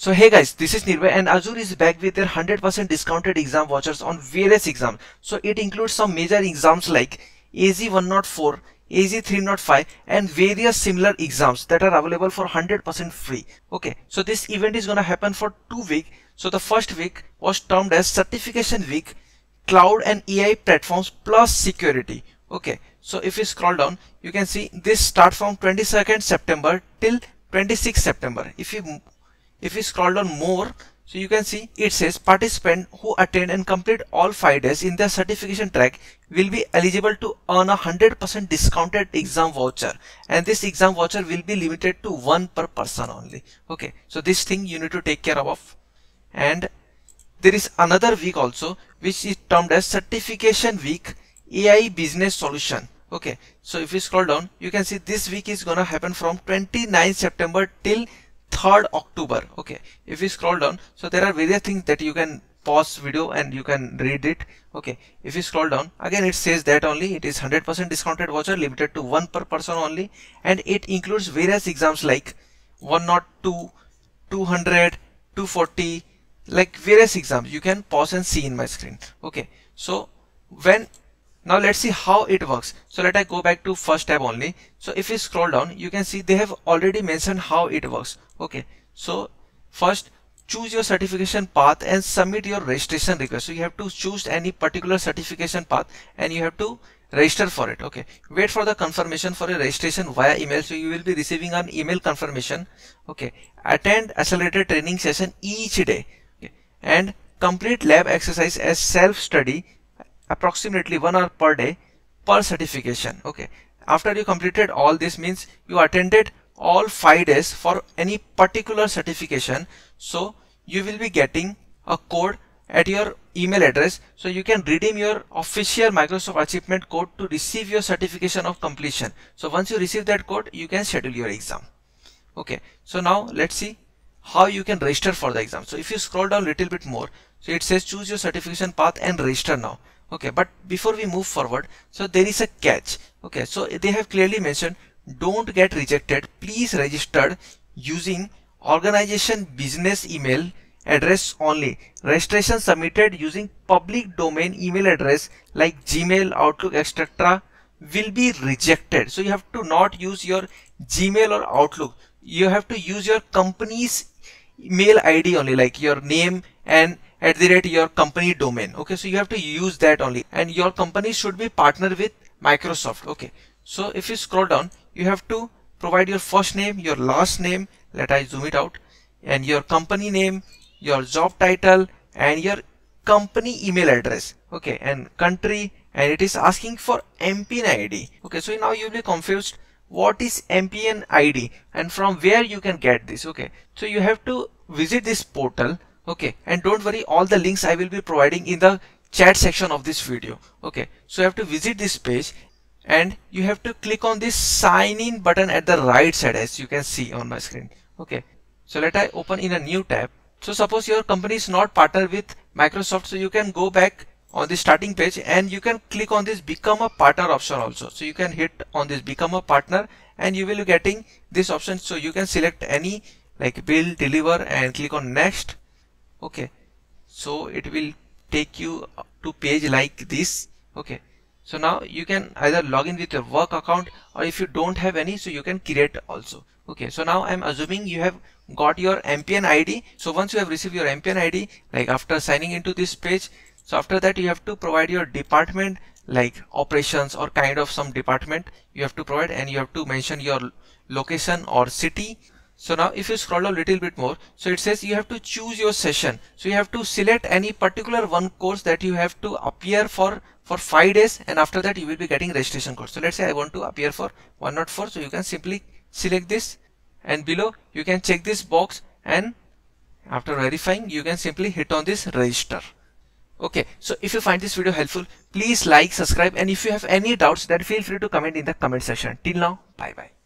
So hey guys, this is Nirbhay and Azure is back with their 100% discounted exam vouchers on various exams. So it includes some major exams like AZ104, AZ305 and various similar exams that are available for 100% free. Okay, so this event is gonna happen for two weeks. So the first week was termed as Certification Week, Cloud and AI Platforms plus Security. Okay, so if you scroll down, you can see this start from 22nd September till 26 September. If you if you scroll down more so you can see it says participant who attend and complete all 5 days in their certification track will be eligible to earn a 100% discounted exam voucher. And this exam voucher will be limited to one per person only. Okay. So this thing you need to take care of. And there is another week also which is termed as certification week AI business solution. Okay. So if you scroll down you can see this week is gonna happen from 29 September till 3rd October okay? If you scroll down so there are various things that you can pause video and you can read it okay? If you scroll down again it says that only it is 100% discounted voucher limited to one per person only and it includes various exams like 102 200 240 like various exams. You can pause and see in my screen okay? So when now let's see how it works. So let I go back to first tab only. So if you scroll down you can see they have already mentioned how it works. Okay. So first choose your certification path and submit your registration request. So you have to choose any particular certification path and you have to register for it. Okay. Wait for the confirmation for a registration via email. So you will be receiving an email confirmation. Okay. Attend accelerated training session each day. Okay. and complete lab exercise as self study approximately one hour per day per certification okay? After you completed all this means you attended all five days for any particular certification. So you will be getting a code at your email address. So you can redeem your official Microsoft achievement code to receive your certification of completion. So once you receive that code you can schedule your exam. Okay. So now let's see how you can register for the exam. So if you scroll down a little bit more so it says choose your certification path and register now okay but before we move forward so there is a catch. Okay so they have clearly mentioned don't get rejected. Please register using organization business email address only. Registration submitted using public domain email address like gmail outlook etc will be rejected. So you have to not use your gmail or outlook. You have to use your company's mail id only like your name and at the rate your company domain. Okay so you have to use that only. And your company should be partner with Microsoft. Okay so if you scroll down you have to provide your first name your last name. Let I zoom it out. And your company name your job title and your company email address. Okay and country and it is asking for MPN ID okay so now you'll be confused. What is MPN ID and from where you can get this? Okay so you have to visit this portal okay and don't worry all the links I will be providing in the chat section of this video. Okay so you have to visit this page and you have to click on this sign in button at the right side as you can see on my screen. Okay so let I open in a new tab. So suppose your company is not partnered with Microsoft so you can go back on the starting page and you can click on this become a partner option also. So you can hit on this become a partner and you will be getting this option. So you can select any like build deliver and click on next okay. So it will take you to page like this. Okay. So now you can either log in with your work account or if you don't have any so you can create also. Okay. So now i'm assuming you have got your mpn id so once you have received your mpn id like after signing into this page so after that you have to provide your department like operations or kind of some department you have to provide and you have to mention your location or city so now if you scroll a little bit more, so it says you have to choose your session. So you have to select any particular one course that you have to appear for for five days and after that you will be getting registration code. So let's say I want to appear for 104. So you can simply select this and below you can check this box and after verifying you can simply hit on this register. Okay, so if you find this video helpful, please like, subscribe and if you have any doubts then feel free to comment in the comment section. Till now, bye bye.